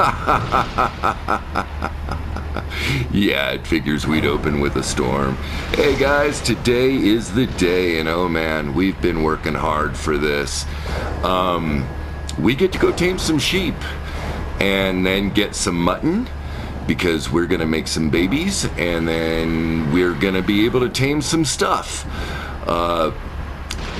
yeah, it figures we'd open with a storm. Hey guys, today is the day, and oh man, we've been working hard for this. Um, we get to go tame some sheep and then get some mutton because we're gonna make some babies and then we're gonna be able to tame some stuff. Uh,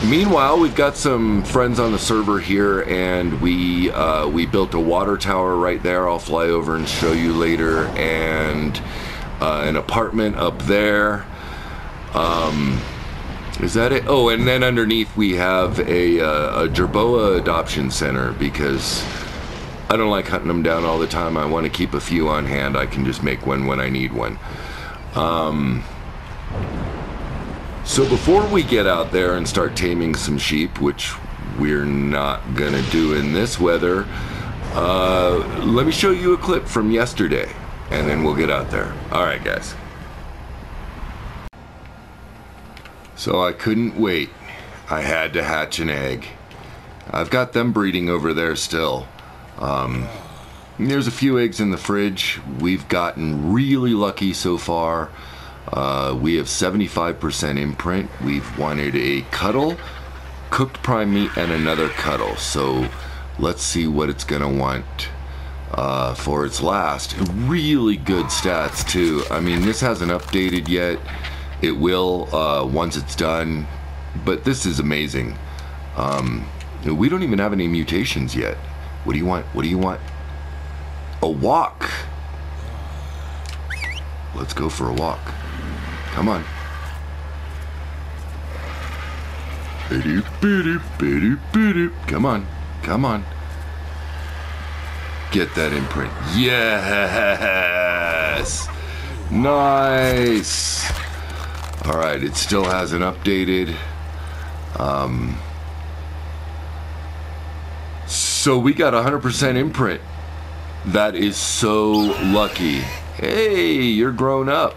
Meanwhile, we've got some friends on the server here, and we uh, we built a water tower right there. I'll fly over and show you later, and uh, an apartment up there. Um, is that it? Oh, and then underneath we have a, uh, a Jerboa adoption center because I don't like hunting them down all the time. I want to keep a few on hand. I can just make one when I need one. Um, so before we get out there and start taming some sheep, which we're not gonna do in this weather, uh, let me show you a clip from yesterday, and then we'll get out there. All right, guys. So I couldn't wait. I had to hatch an egg. I've got them breeding over there still. Um, there's a few eggs in the fridge. We've gotten really lucky so far. Uh, we have 75% imprint. We've wanted a cuddle, cooked prime meat, and another cuddle. So let's see what it's gonna want uh, for its last. Really good stats too. I mean, this hasn't updated yet. It will uh, once it's done, but this is amazing. Um, we don't even have any mutations yet. What do you want? What do you want? A walk. Let's go for a walk. Come on. Come on. Come on. Get that imprint. Yes! Nice! Alright, it still hasn't updated. Um, so we got 100% imprint. That is so lucky. Hey, you're grown up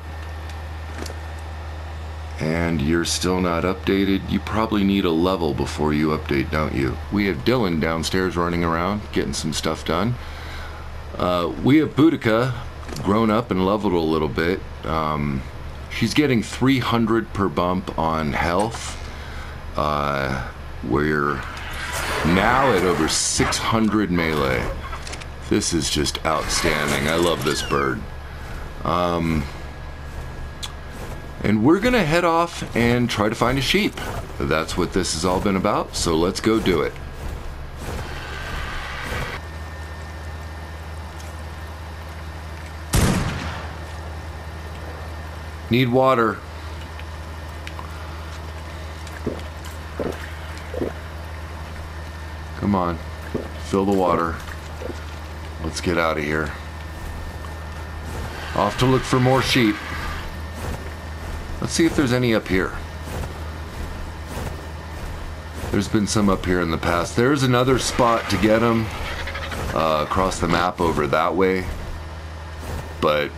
and you're still not updated, you probably need a level before you update, don't you? We have Dylan downstairs running around, getting some stuff done. Uh, we have Boudica, grown up and leveled a little bit. Um, she's getting 300 per bump on health. Uh, we're now at over 600 melee. This is just outstanding. I love this bird. Um, and we're gonna head off and try to find a sheep. That's what this has all been about, so let's go do it. Need water. Come on, fill the water. Let's get out of here. Off to look for more sheep. Let's see if there's any up here. There's been some up here in the past. There's another spot to get them uh, across the map over that way. But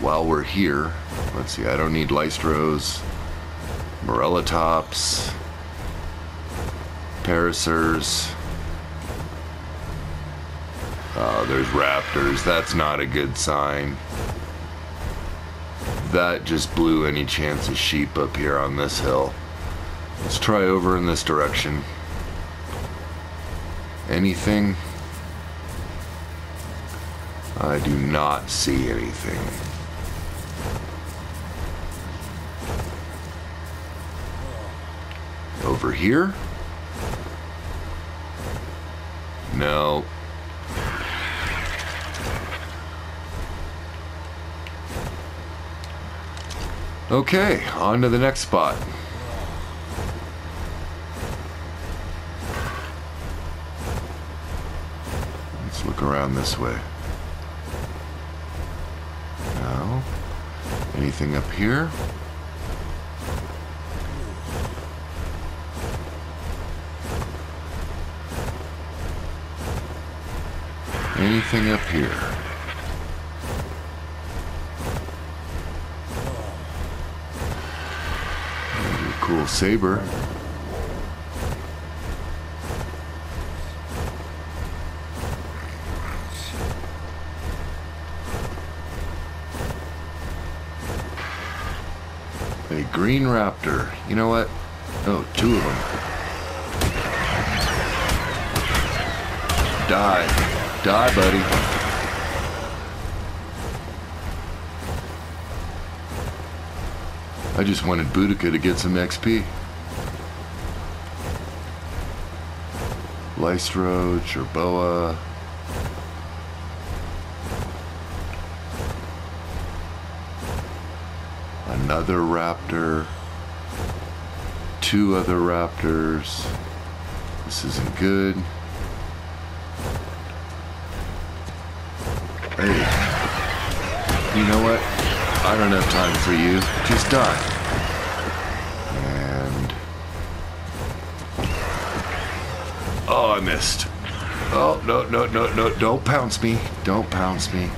while we're here, let's see, I don't need Lystros, Morellatops, Paracers. Oh, there's raptors. That's not a good sign that just blew any chance of sheep up here on this hill. Let's try over in this direction. Anything? I do not see anything. Over here? No. Okay, on to the next spot. Let's look around this way. Now, anything up here? Anything up here? little saber. A green raptor. You know what? Oh, two of them. Die. Die, buddy. I just wanted Boudica to get some XP. Lystro, Jerboa. Another raptor. Two other raptors. This isn't good. Hey. You know what? I don't have time for you. Just die. And... Oh, I missed. Oh, no, no, no, no. Don't pounce me. Don't pounce me.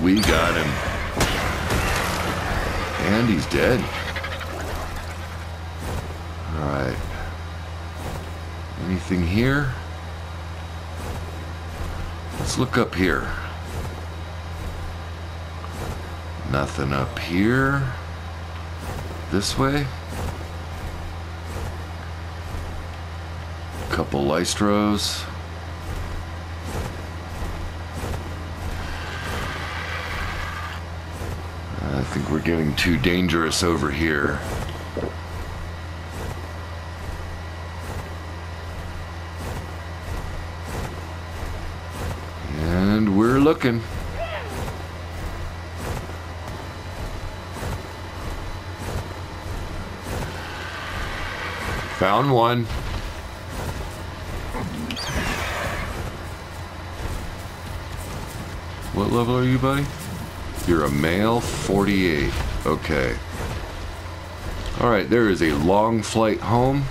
We got him. And he's dead. Here? Let's look up here. Nothing up here. This way. Couple Lystros. I think we're getting too dangerous over here. Looking. Found one. What level are you, buddy? You're a male 48. Okay. Alright, there is a long flight home.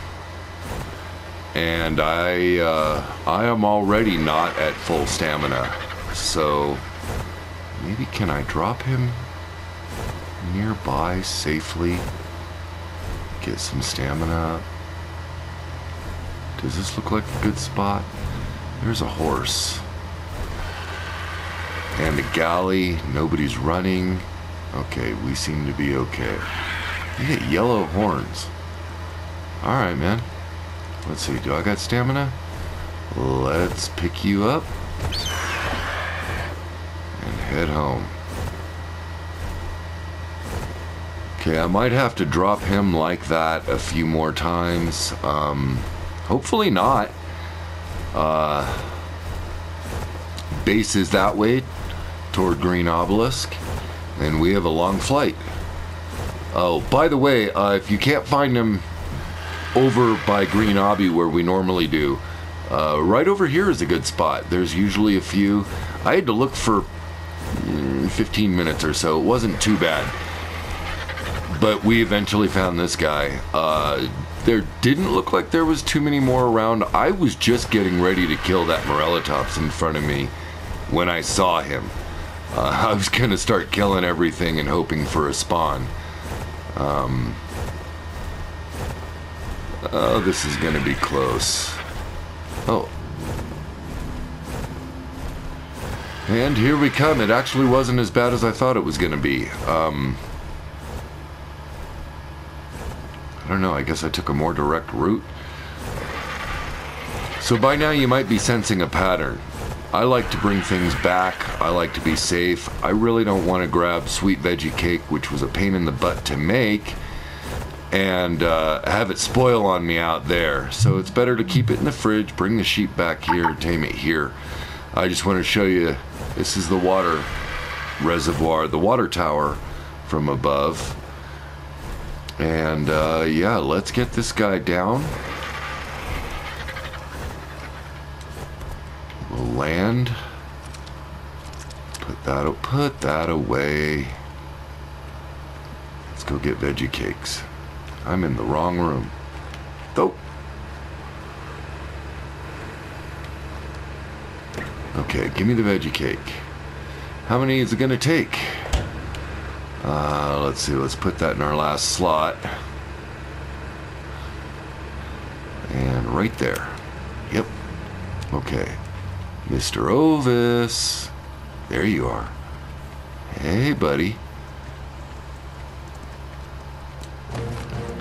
And I, uh, I am already not at full stamina. So maybe can I drop him nearby safely? Get some stamina Does this look like a good spot? There's a horse. And a galley. Nobody's running. Okay, we seem to be okay. You get yellow horns. Alright, man. Let's see, do I got stamina? Let's pick you up head home. Okay, I might have to drop him like that a few more times. Um, hopefully not. Uh, base is that way toward Green Obelisk, and we have a long flight. Oh, by the way, uh, if you can't find him over by Green Obby where we normally do, uh, right over here is a good spot. There's usually a few. I had to look for 15 minutes or so. It wasn't too bad. But we eventually found this guy. Uh, there didn't look like there was too many more around. I was just getting ready to kill that Morellatops in front of me when I saw him. Uh, I was going to start killing everything and hoping for a spawn. Um, oh, this is going to be close. Oh, And here we come. It actually wasn't as bad as I thought it was going to be. Um, I don't know. I guess I took a more direct route. So by now you might be sensing a pattern. I like to bring things back. I like to be safe. I really don't want to grab sweet veggie cake, which was a pain in the butt to make, and uh, have it spoil on me out there. So it's better to keep it in the fridge, bring the sheep back here, tame it here. I just want to show you this is the water reservoir, the water tower from above. And uh, yeah, let's get this guy down. We'll land. Put that, put that away. Let's go get veggie cakes. I'm in the wrong room. Nope. Okay, give me the veggie cake. How many is it going to take? Uh, let's see, let's put that in our last slot. And right there. Yep. Okay. Mr. Ovis. There you are. Hey, buddy.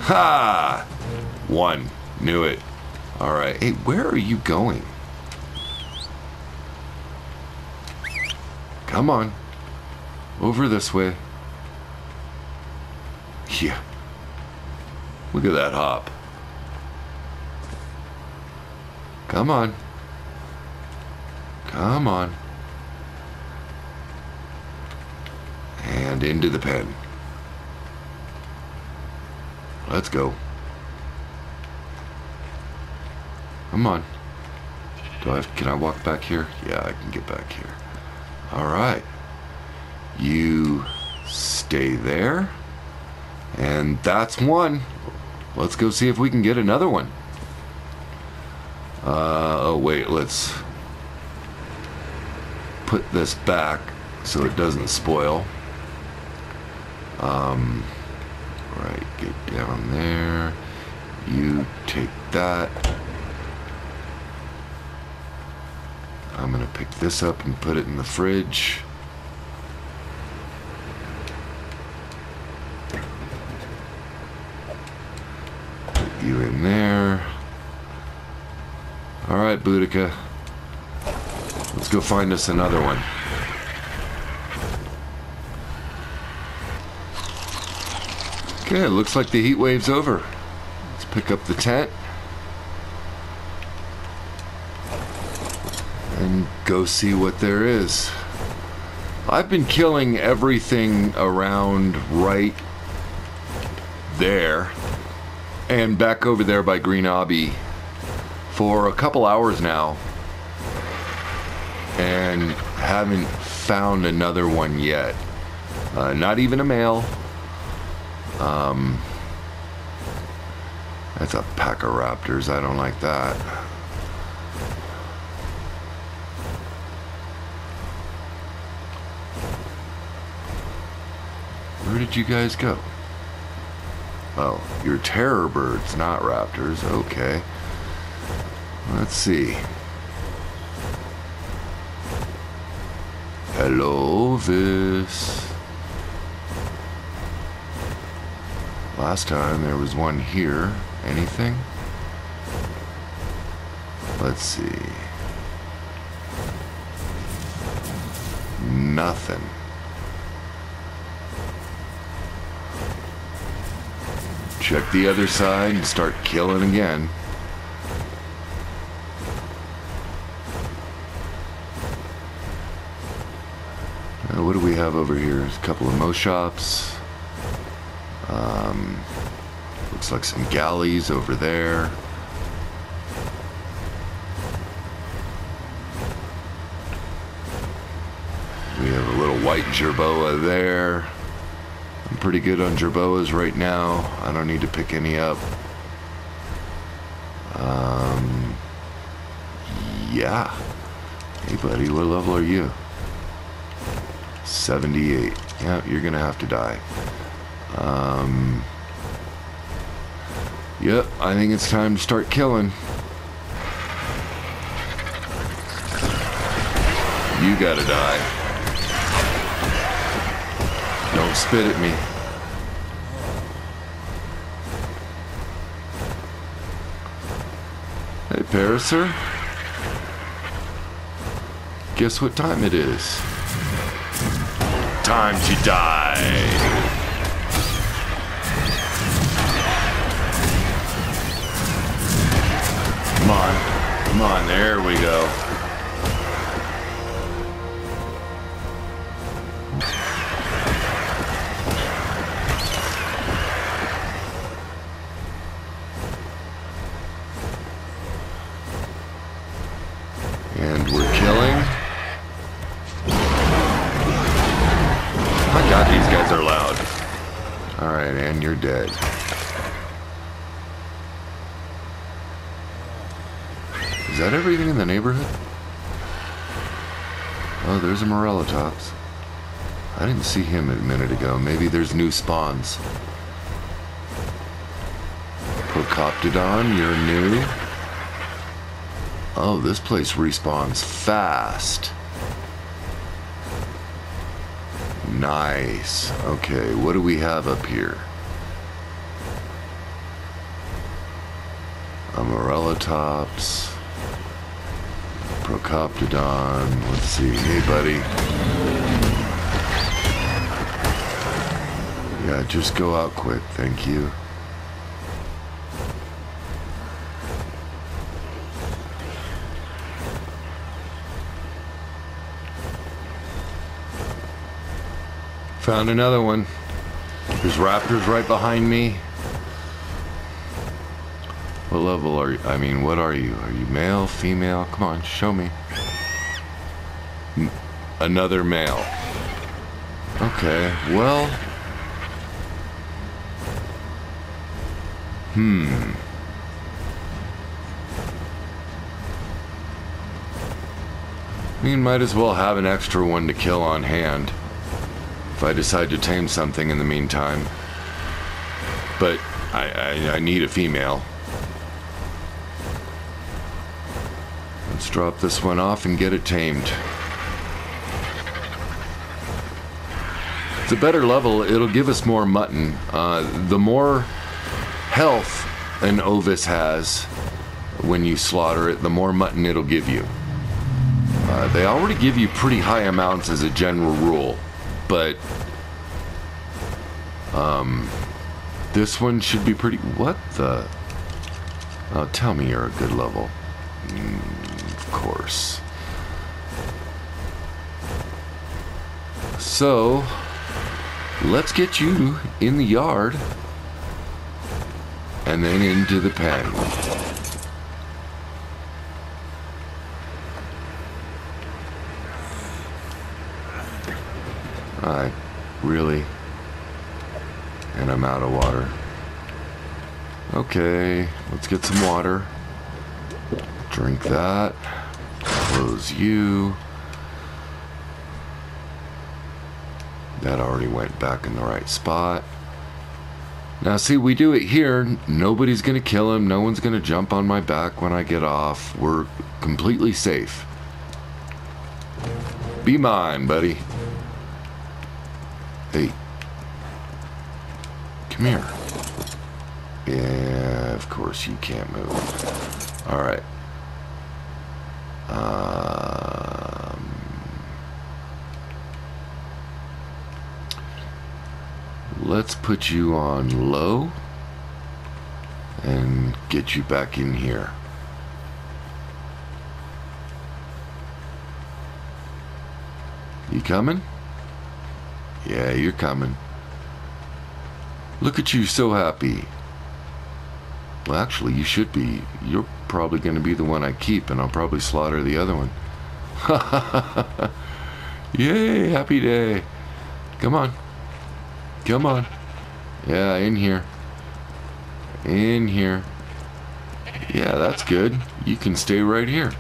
Ha! One. Knew it. Alright. Hey, where are you going? Come on. Over this way. Yeah. Look at that hop. Come on. Come on. And into the pen. Let's go. Come on. Do I have, can I walk back here? Yeah, I can get back here. All right. You stay there. And that's one. Let's go see if we can get another one. Uh, oh, wait, let's put this back so it doesn't spoil. Um, right, get down there. You take that. I'm gonna pick this up and put it in the fridge. Put you in there. All right, Boudica. Let's go find us another one. Okay, looks like the heat wave's over. Let's pick up the tent. And go see what there is. I've been killing everything around right there and back over there by Green Obby for a couple hours now and haven't found another one yet. Uh, not even a male. Um, that's a pack of raptors. I don't like that. Did you guys go? Oh, you're terror birds, not raptors. Okay. Let's see. Hello, this. Last time there was one here. Anything? Let's see. Nothing. Check the other side and start killing again. Uh, what do we have over here? a couple of mo shops. Um, looks like some galleys over there. We have a little white jerboa there. Pretty good on jerboas right now. I don't need to pick any up. Um, yeah. Hey buddy, what level are you? 78. Yeah, you're gonna have to die. Um, yep, I think it's time to start killing. You gotta die. Don't spit at me. Hey, Parasaur. Guess what time it is? Time to die. Come on. Come on, there we go. Dead. Is that everything in the neighborhood? Oh, there's a Morellatops. I didn't see him a minute ago. Maybe there's new spawns. Procoptodon, you're new. Oh, this place respawns fast. Nice. Okay, what do we have up here? Amarellatops. Procoptodon. Let's see. Hey, buddy. Yeah, just go out quick. Thank you. Found another one. There's raptors right behind me. What level are you? I mean, what are you? Are you male, female? Come on, show me. another male. Okay, well. Hmm. Mean, might as well have an extra one to kill on hand if I decide to tame something in the meantime. But I, I, I need a female. Drop this one off and get it tamed. It's a better level. It'll give us more mutton. Uh, the more health an ovis has when you slaughter it, the more mutton it'll give you. Uh, they already give you pretty high amounts as a general rule but um, this one should be pretty. What the? Oh, tell me you're a good level. Mm, course. So, let's get you in the yard and then into the pen. I really? And I'm out of water. Okay, let's get some water. Drink that. Close you. That already went back in the right spot. Now see, we do it here. Nobody's going to kill him. No one's going to jump on my back when I get off. We're completely safe. Be mine, buddy. Hey. Come here. Yeah, of course you can't move. Alright. Um, let's put you on low and get you back in here. You coming? Yeah, you're coming. Look at you so happy. Well, actually, you should be. You're probably going to be the one I keep, and I'll probably slaughter the other one. Yay, happy day. Come on. Come on. Yeah, in here. In here. Yeah, that's good. You can stay right here.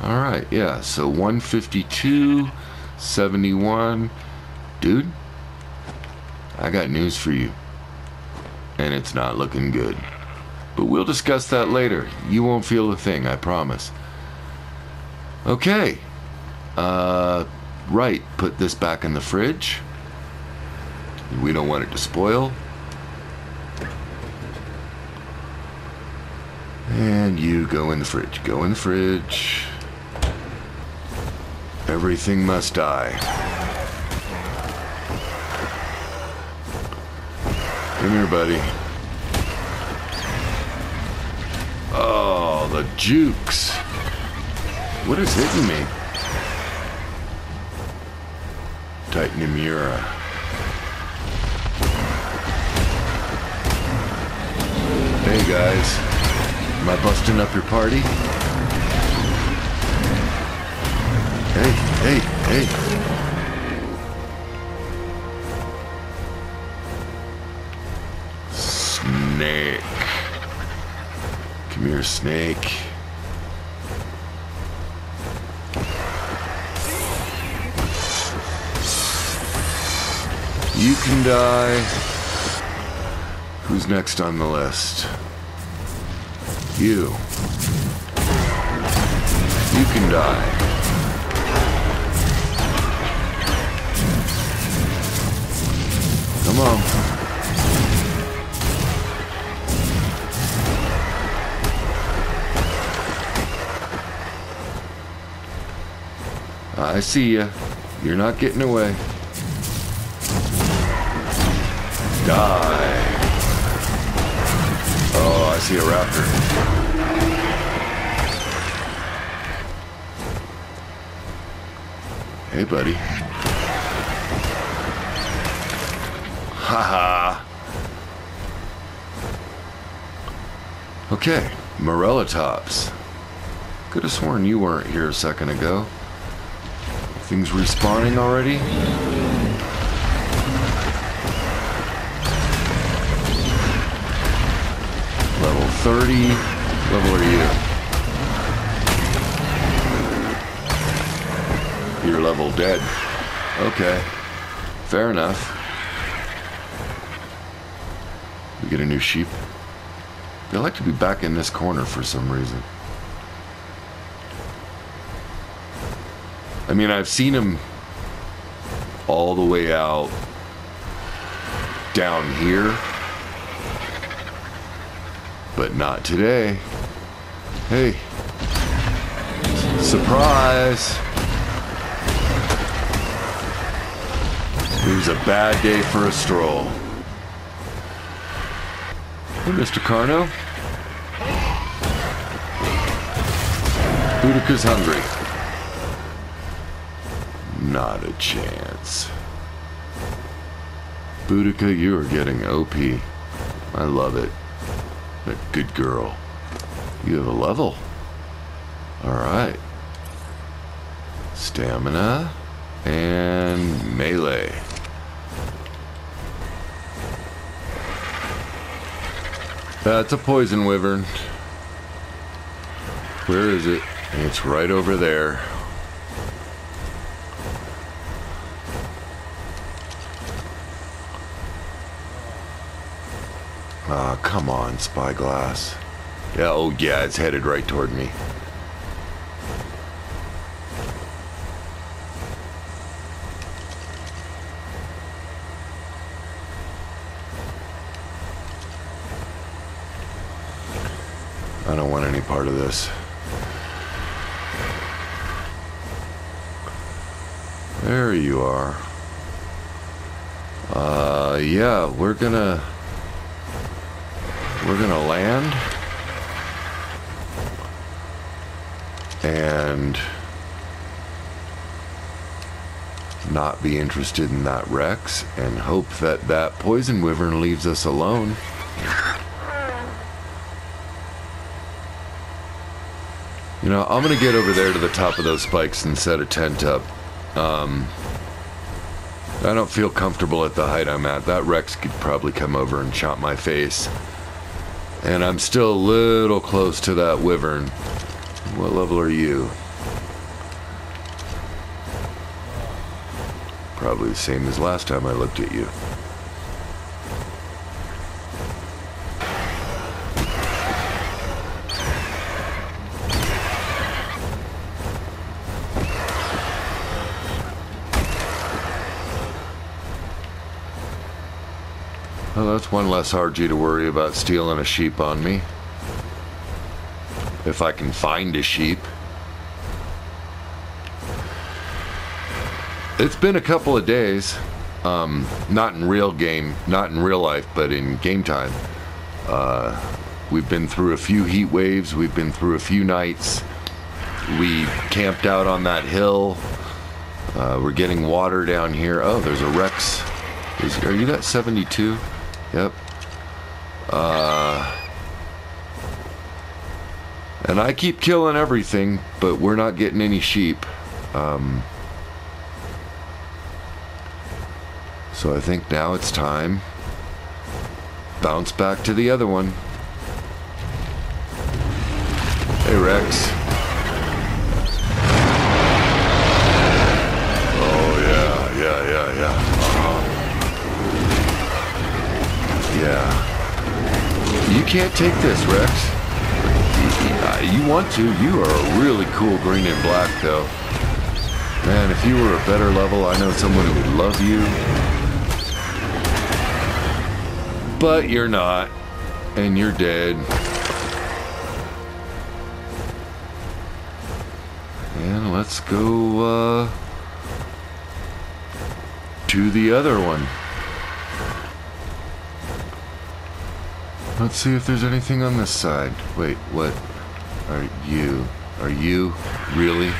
All right, yeah, so 152, 71, Dude, I got news for you. And it's not looking good. But we'll discuss that later. You won't feel a thing, I promise. Okay. Uh, right. Put this back in the fridge. We don't want it to spoil. And you go in the fridge. Go in the fridge. Everything must die. Come here, buddy. Oh, the jukes. What is hitting me? Titanomyrma. Hey guys, am I busting up your party? Hey, hey, hey. snake. Come here, snake. You can die. Who's next on the list? You. You can die. Come on. I see ya. You're not getting away. Die. Oh, I see a raptor. Hey, buddy. Haha. okay, Morellatops. Could have sworn you weren't here a second ago. Things respawning already? Level 30. Level are you? You're level dead. Okay. Fair enough. We get a new sheep. They like to be back in this corner for some reason. I mean, I've seen him all the way out down here, but not today. Hey, surprise! It was a bad day for a stroll. Hey, Mr. Carno. Boudica's hungry. Not a chance. Boudica, you are getting OP. I love it. A good girl. You have a level. Alright. Stamina and melee. That's a poison wyvern. Where is it? It's right over there. Come on, Spyglass. Yeah, oh yeah, it's headed right toward me. I don't want any part of this. There you are. Uh, yeah, we're gonna... We're gonna land. And... Not be interested in that Rex and hope that that poison wyvern leaves us alone. You know, I'm gonna get over there to the top of those spikes and set a tent up. Um, I don't feel comfortable at the height I'm at. That Rex could probably come over and chop my face. And I'm still a little close to that wyvern. What level are you? Probably the same as last time I looked at you. Well, that's one less Argy to worry about stealing a sheep on me. If I can find a sheep. It's been a couple of days. Um, not in real game, not in real life, but in game time. Uh, we've been through a few heat waves. We've been through a few nights. We camped out on that hill. Uh, we're getting water down here. Oh, there's a Rex. Is, are you got 72? Yep. Uh, and I keep killing everything, but we're not getting any sheep. Um, so I think now it's time. Bounce back to the other one. Can't take this, Rex. You want to. You are a really cool green and black, though. Man, if you were a better level, I know someone who would love you. But you're not. And you're dead. And let's go, uh, to the other one. Let's see if there's anything on this side. Wait, what are you? Are you? Really?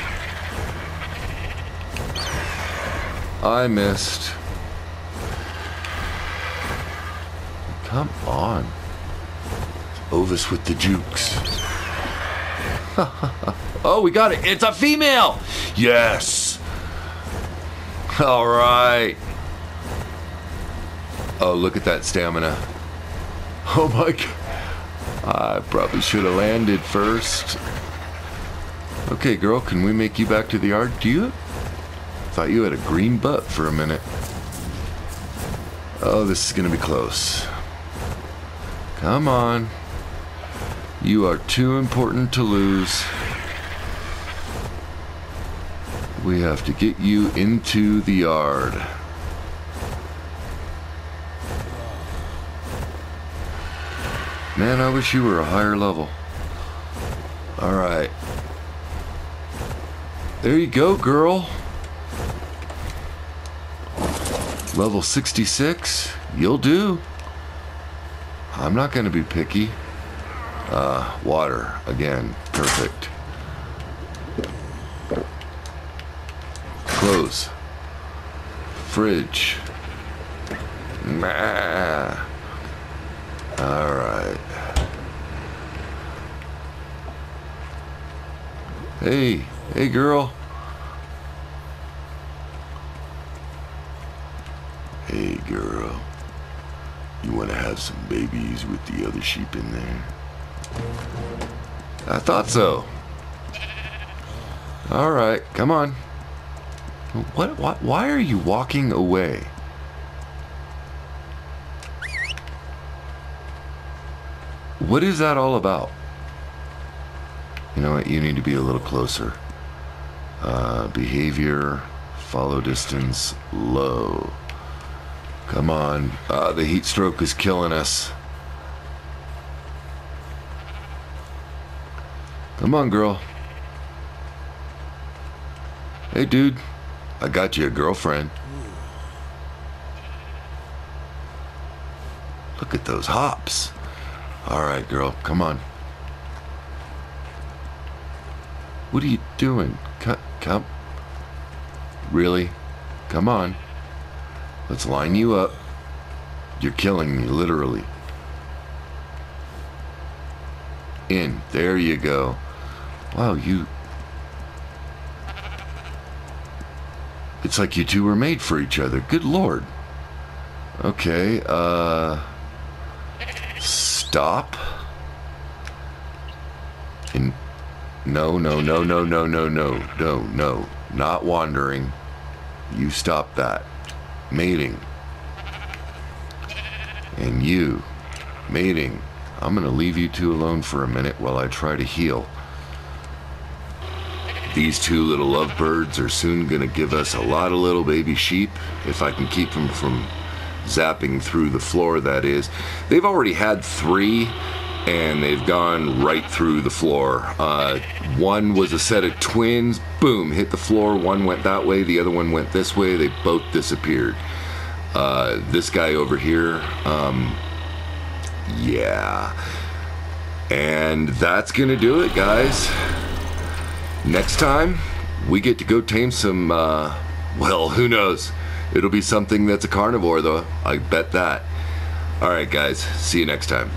I missed. Come on. Ovis with the jukes. oh, we got it. It's a female. Yes. All right. Oh, look at that stamina. Oh my god. I probably should have landed first. Okay, girl, can we make you back to the yard? Do you? Thought you had a green butt for a minute. Oh, this is gonna be close. Come on. You are too important to lose. We have to get you into the yard. Man, I wish you were a higher level. Alright. There you go, girl. Level 66. You'll do. I'm not going to be picky. Uh, water. Again. Perfect. Close. Fridge. Nah. Alright. Hey, hey girl. Hey girl. You want to have some babies with the other sheep in there? I thought so. Alright, come on. What, what, why are you walking away? What is that all about? You know what? You need to be a little closer. Uh, behavior, follow distance, low. Come on. Uh, the heat stroke is killing us. Come on, girl. Hey, dude. I got you a girlfriend. Look at those hops. All right, girl. Come on. What are you doing? Come, come. Really? Come on. Let's line you up. You're killing me, literally. In. There you go. Wow, you... It's like you two were made for each other. Good lord. Okay, uh... Stop. And... No, no, no, no, no, no, no, no, no. Not wandering. You stop that. Mating. And you. Mating. I'm gonna leave you two alone for a minute while I try to heal. These two little lovebirds are soon gonna give us a lot of little baby sheep, if I can keep them from zapping through the floor, that is. They've already had three, and they've gone right through the floor. Uh, one was a set of twins, boom, hit the floor. One went that way, the other one went this way. They both disappeared. Uh, this guy over here, um, yeah. And that's gonna do it, guys. Next time, we get to go tame some, uh, well, who knows? It'll be something that's a carnivore, though. I bet that. All right, guys. See you next time.